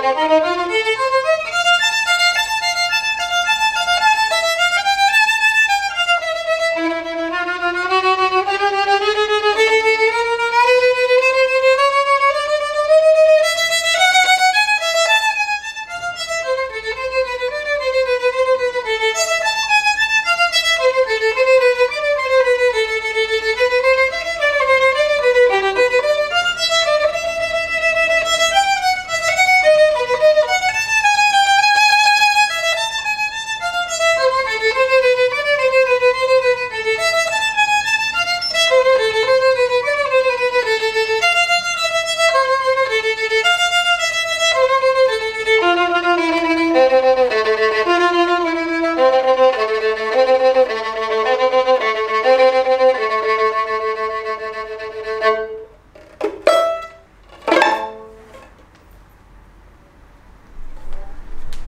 Música